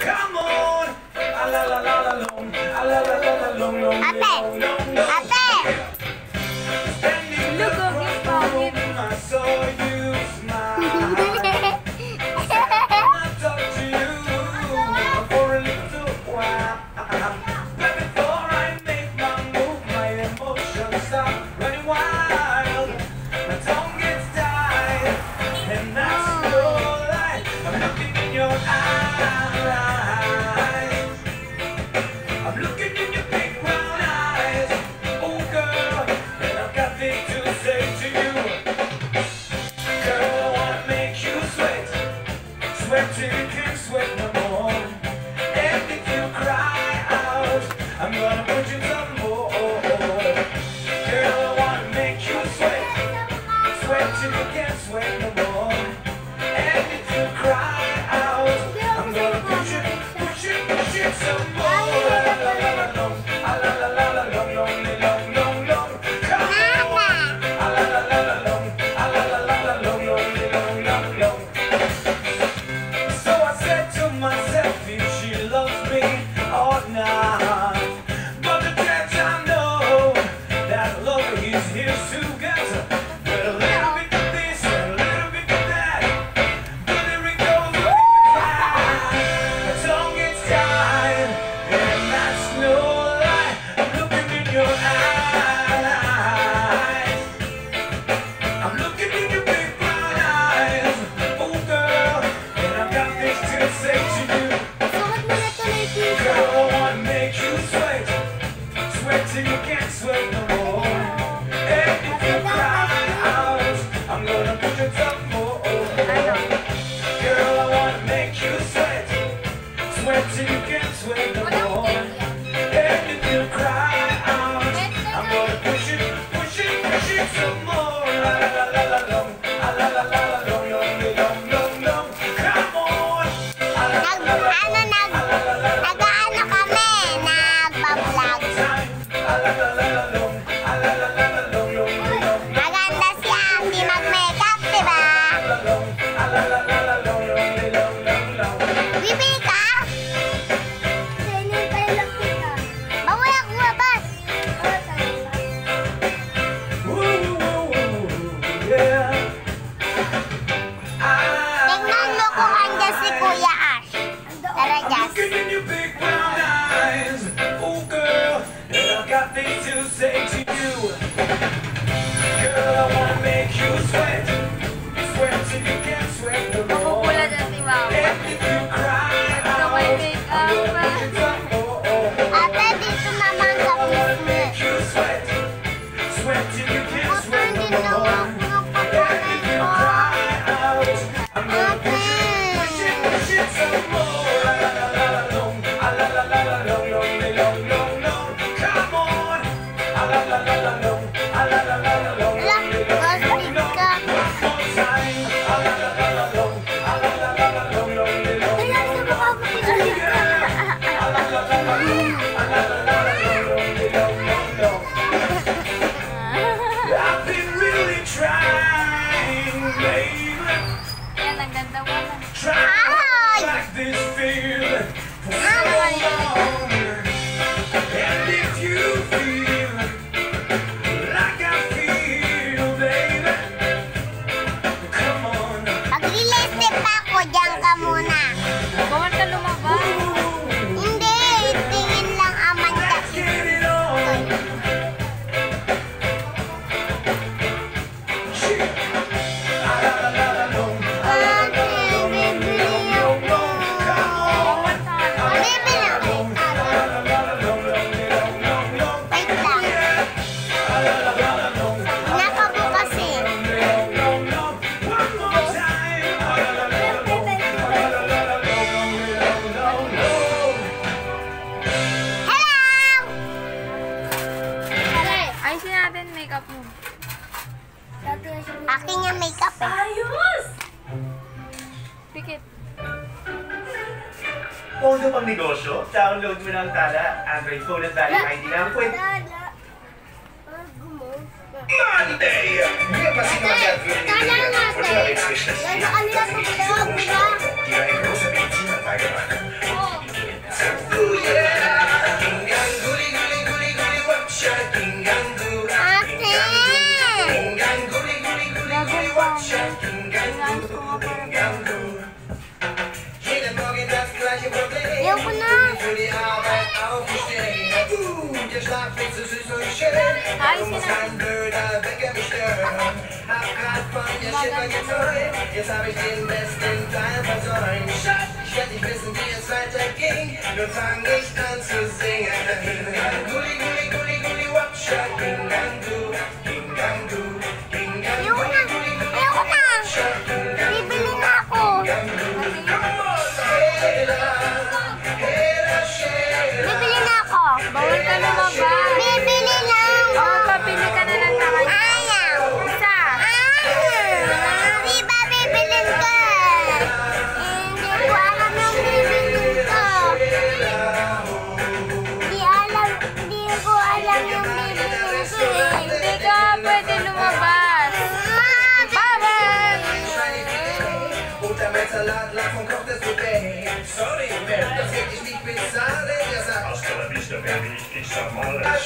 Come on! sweat, no yung makeup mo? Akin yung makeup eh. Ayos! Pikit. Uso pang negosyo, download mo ng Tala. Android phone at value ID ng kwento. Tala. Monday! Hindi pa sino ang gagawin. Tala nga sa'yo. Gano'n kanila sa vlog, diba? Tira ay gross, 18 na. geschlafen, so süß und schön. Du musst kein blöder Wecker mich stören. Hab grad von ihr Schiffer geträumt, jetzt hab ich den besten Teil versäumt. Schatz, ich werd nicht wissen, wie es weiterging, nur fang ich an zu singen. Gulli, gulli, gulli, gulli, wapscha, gingandu, du. Somos la